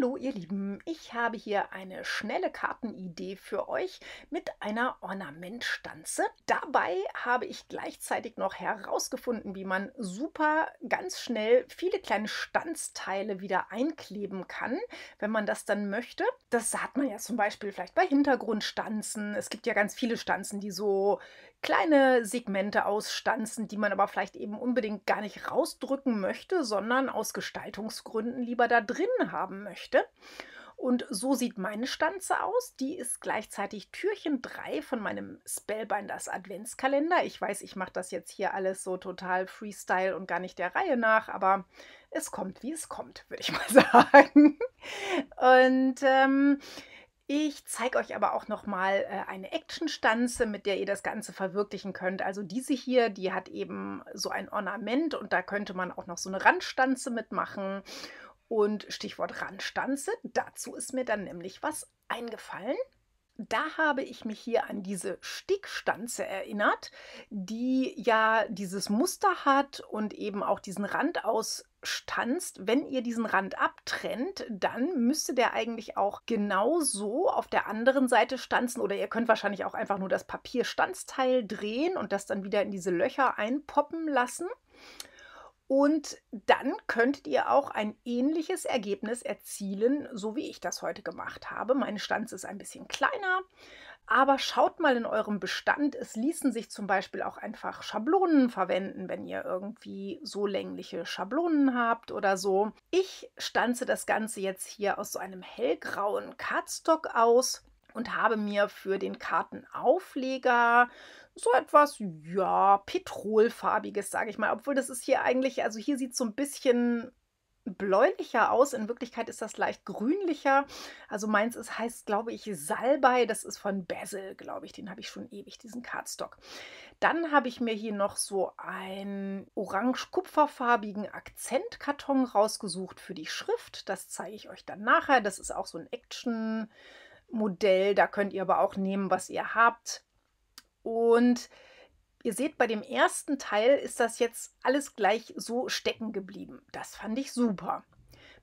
Hallo ihr Lieben, ich habe hier eine schnelle Kartenidee für euch mit einer Ornamentstanze. Dabei habe ich gleichzeitig noch herausgefunden, wie man super ganz schnell viele kleine Stanzteile wieder einkleben kann, wenn man das dann möchte. Das hat man ja zum Beispiel vielleicht bei Hintergrundstanzen. Es gibt ja ganz viele Stanzen, die so kleine Segmente ausstanzen, die man aber vielleicht eben unbedingt gar nicht rausdrücken möchte, sondern aus Gestaltungsgründen lieber da drin haben möchte. Und so sieht meine Stanze aus. Die ist gleichzeitig Türchen 3 von meinem Spellbinders Adventskalender. Ich weiß, ich mache das jetzt hier alles so total Freestyle und gar nicht der Reihe nach, aber es kommt, wie es kommt, würde ich mal sagen. Und ähm, ich zeige euch aber auch noch mal äh, eine Actionstanze, mit der ihr das Ganze verwirklichen könnt. Also diese hier, die hat eben so ein Ornament und da könnte man auch noch so eine Randstanze mitmachen. Und Stichwort Randstanze, dazu ist mir dann nämlich was eingefallen da habe ich mich hier an diese Stickstanze erinnert, die ja dieses Muster hat und eben auch diesen Rand ausstanzt. Wenn ihr diesen Rand abtrennt, dann müsste der eigentlich auch genauso auf der anderen Seite stanzen oder ihr könnt wahrscheinlich auch einfach nur das Papierstanzteil drehen und das dann wieder in diese Löcher einpoppen lassen. Und dann könntet ihr auch ein ähnliches Ergebnis erzielen, so wie ich das heute gemacht habe. Meine Stanze ist ein bisschen kleiner, aber schaut mal in eurem Bestand. Es ließen sich zum Beispiel auch einfach Schablonen verwenden, wenn ihr irgendwie so längliche Schablonen habt oder so. Ich stanze das Ganze jetzt hier aus so einem hellgrauen Cardstock aus und habe mir für den Kartenaufleger so etwas, ja, petrolfarbiges, sage ich mal. Obwohl das ist hier eigentlich, also hier sieht es so ein bisschen bläulicher aus. In Wirklichkeit ist das leicht grünlicher. Also meins ist, heißt, glaube ich, Salbei. Das ist von Basil, glaube ich. Den habe ich schon ewig, diesen Cardstock. Dann habe ich mir hier noch so einen orange-kupferfarbigen Akzentkarton rausgesucht für die Schrift. Das zeige ich euch dann nachher. Das ist auch so ein Action-Modell. Da könnt ihr aber auch nehmen, was ihr habt. Und ihr seht, bei dem ersten Teil ist das jetzt alles gleich so stecken geblieben. Das fand ich super.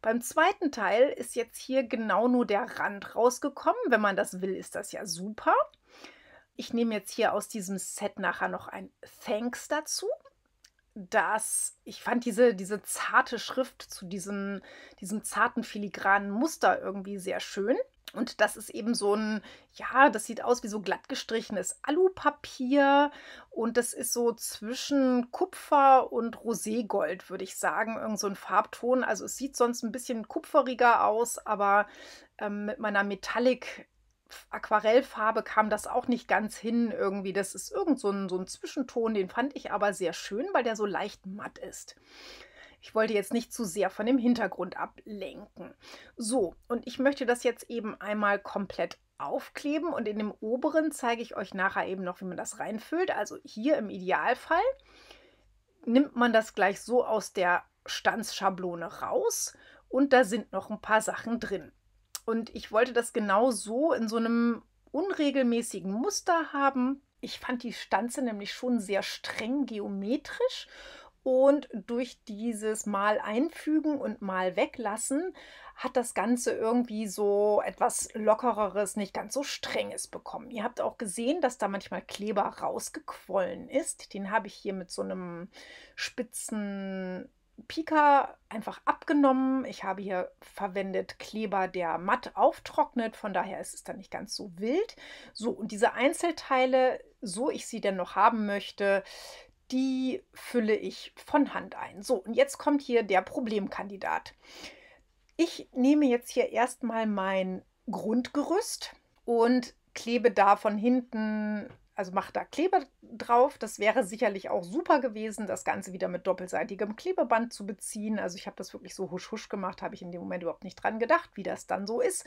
Beim zweiten Teil ist jetzt hier genau nur der Rand rausgekommen. Wenn man das will, ist das ja super. Ich nehme jetzt hier aus diesem Set nachher noch ein Thanks dazu. Das, ich fand diese, diese zarte Schrift zu diesem, diesem zarten filigranen Muster irgendwie sehr schön. Und das ist eben so ein, ja, das sieht aus wie so glatt gestrichenes Alupapier. Und das ist so zwischen Kupfer und Roségold, würde ich sagen. Irgend so ein Farbton. Also es sieht sonst ein bisschen kupferiger aus, aber ähm, mit meiner Metallic Aquarellfarbe kam das auch nicht ganz hin irgendwie. Das ist irgend so ein, so ein Zwischenton, den fand ich aber sehr schön, weil der so leicht matt ist. Ich wollte jetzt nicht zu sehr von dem Hintergrund ablenken. So, und ich möchte das jetzt eben einmal komplett aufkleben und in dem oberen zeige ich euch nachher eben noch, wie man das reinfüllt. Also hier im Idealfall nimmt man das gleich so aus der Stanzschablone raus und da sind noch ein paar Sachen drin. Und ich wollte das genau so in so einem unregelmäßigen Muster haben. Ich fand die Stanze nämlich schon sehr streng geometrisch und durch dieses Mal einfügen und mal weglassen hat das Ganze irgendwie so etwas lockereres, nicht ganz so strenges bekommen. Ihr habt auch gesehen, dass da manchmal Kleber rausgequollen ist. Den habe ich hier mit so einem spitzen Pika einfach abgenommen. Ich habe hier verwendet Kleber, der matt auftrocknet, von daher ist es dann nicht ganz so wild. So, und diese Einzelteile, so ich sie denn noch haben möchte, die fülle ich von Hand ein. So, und jetzt kommt hier der Problemkandidat. Ich nehme jetzt hier erstmal mein Grundgerüst und klebe da von hinten, also mache da Kleber drauf. Das wäre sicherlich auch super gewesen, das Ganze wieder mit doppelseitigem Klebeband zu beziehen. Also ich habe das wirklich so husch husch gemacht, habe ich in dem Moment überhaupt nicht dran gedacht, wie das dann so ist.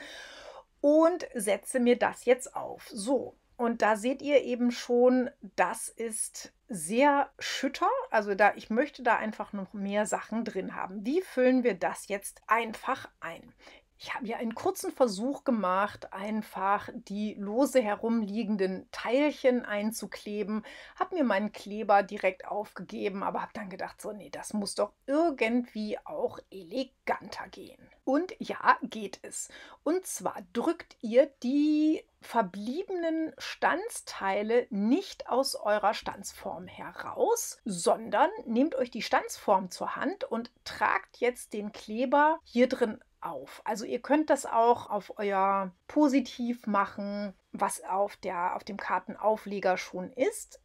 Und setze mir das jetzt auf. So, und da seht ihr eben schon, das ist sehr schütter. Also da, ich möchte da einfach noch mehr Sachen drin haben. Wie füllen wir das jetzt einfach ein? Ich habe hier einen kurzen Versuch gemacht, einfach die lose herumliegenden Teilchen einzukleben, habe mir meinen Kleber direkt aufgegeben, aber habe dann gedacht, so, nee, das muss doch irgendwie auch eleganter gehen. Und ja, geht es. Und zwar drückt ihr die verbliebenen Stanzteile nicht aus eurer Stanzform heraus, sondern nehmt euch die Stanzform zur Hand und tragt jetzt den Kleber hier drin auf. Also ihr könnt das auch auf euer Positiv machen, was auf, der, auf dem Kartenaufleger schon ist.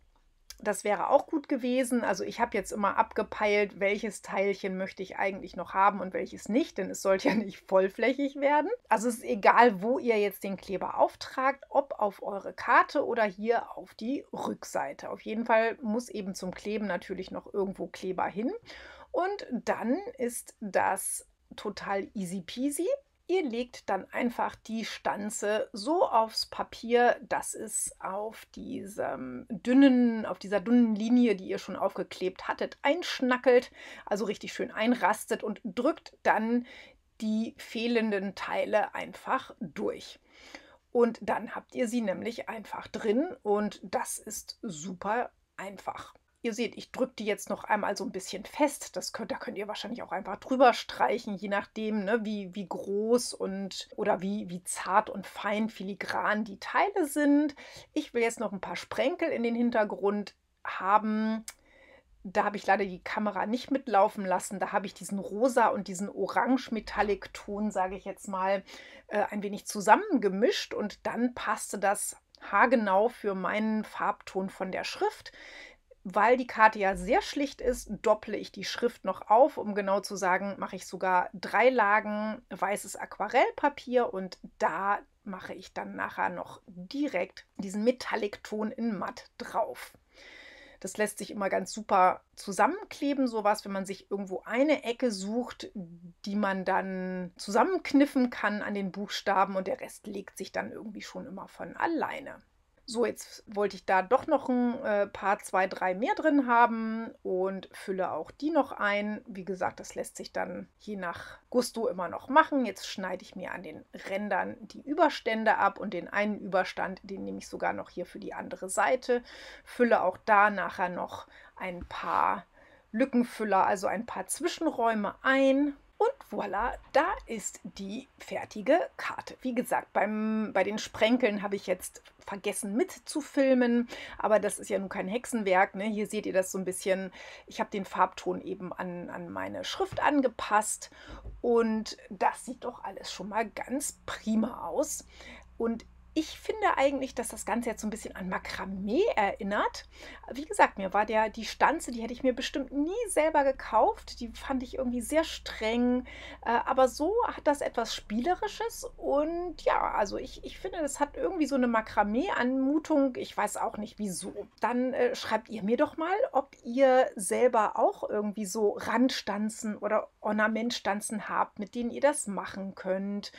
Das wäre auch gut gewesen. Also ich habe jetzt immer abgepeilt, welches Teilchen möchte ich eigentlich noch haben und welches nicht, denn es sollte ja nicht vollflächig werden. Also es ist egal, wo ihr jetzt den Kleber auftragt, ob auf eure Karte oder hier auf die Rückseite. Auf jeden Fall muss eben zum Kleben natürlich noch irgendwo Kleber hin. Und dann ist das total easy peasy. Ihr legt dann einfach die Stanze so aufs Papier, dass es auf diesem dünnen, auf dieser dünnen Linie, die ihr schon aufgeklebt hattet, einschnackelt, also richtig schön einrastet und drückt dann die fehlenden Teile einfach durch. Und dann habt ihr sie nämlich einfach drin und das ist super einfach. Ihr seht, ich drücke die jetzt noch einmal so ein bisschen fest. Das könnt, da könnt ihr wahrscheinlich auch einfach drüber streichen, je nachdem, ne, wie, wie groß und oder wie, wie zart und fein filigran die Teile sind. Ich will jetzt noch ein paar Sprenkel in den Hintergrund haben. Da habe ich leider die Kamera nicht mitlaufen lassen. Da habe ich diesen rosa und diesen orange-metallic-Ton, sage ich jetzt mal, äh, ein wenig zusammengemischt und dann passte das haargenau für meinen Farbton von der Schrift. Weil die Karte ja sehr schlicht ist, dopple ich die Schrift noch auf. Um genau zu sagen, mache ich sogar drei Lagen weißes Aquarellpapier und da mache ich dann nachher noch direkt diesen Metallic-Ton in matt drauf. Das lässt sich immer ganz super zusammenkleben, sowas, wenn man sich irgendwo eine Ecke sucht, die man dann zusammenkniffen kann an den Buchstaben und der Rest legt sich dann irgendwie schon immer von alleine. So, jetzt wollte ich da doch noch ein äh, paar, zwei, drei mehr drin haben und fülle auch die noch ein. Wie gesagt, das lässt sich dann je nach Gusto immer noch machen. Jetzt schneide ich mir an den Rändern die Überstände ab und den einen Überstand, den nehme ich sogar noch hier für die andere Seite. Fülle auch da nachher noch ein paar Lückenfüller, also ein paar Zwischenräume ein und voilà, da ist die fertige Karte. Wie gesagt, beim, bei den Sprenkeln habe ich jetzt vergessen mitzufilmen, aber das ist ja nun kein Hexenwerk. Ne? Hier seht ihr das so ein bisschen. Ich habe den Farbton eben an, an meine Schrift angepasst und das sieht doch alles schon mal ganz prima aus. Und ich finde eigentlich, dass das Ganze jetzt so ein bisschen an Makramee erinnert. Wie gesagt, mir war der, die Stanze, die hätte ich mir bestimmt nie selber gekauft. Die fand ich irgendwie sehr streng. Äh, aber so hat das etwas Spielerisches. Und ja, also ich, ich finde, das hat irgendwie so eine Makramee-Anmutung. Ich weiß auch nicht wieso. Dann äh, schreibt ihr mir doch mal, ob ihr selber auch irgendwie so Randstanzen oder Ornamentstanzen habt, mit denen ihr das machen könnt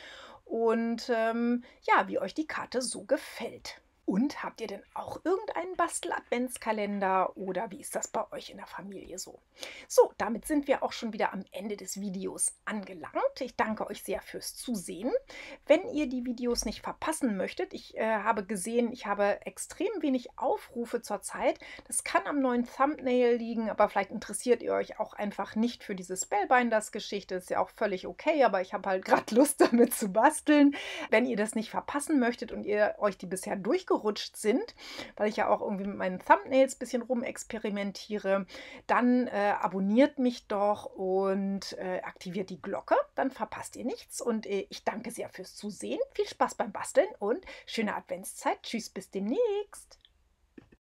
und ähm, ja, wie euch die Karte so gefällt. Und habt ihr denn auch irgendeinen Bastel-Adventskalender oder wie ist das bei euch in der Familie so? So, damit sind wir auch schon wieder am Ende des Videos angelangt. Ich danke euch sehr fürs Zusehen. Wenn ihr die Videos nicht verpassen möchtet, ich äh, habe gesehen, ich habe extrem wenig Aufrufe zurzeit. Das kann am neuen Thumbnail liegen, aber vielleicht interessiert ihr euch auch einfach nicht für diese Spellbinders-Geschichte. Ist ja auch völlig okay, aber ich habe halt gerade Lust damit zu basteln. Wenn ihr das nicht verpassen möchtet und ihr euch die bisher durchgeholt abgerutscht sind, weil ich ja auch irgendwie mit meinen Thumbnails ein bisschen rumexperimentiere, dann äh, abonniert mich doch und äh, aktiviert die Glocke. Dann verpasst ihr nichts. Und äh, ich danke sehr fürs Zusehen. Viel Spaß beim Basteln und schöne Adventszeit. Tschüss, bis demnächst.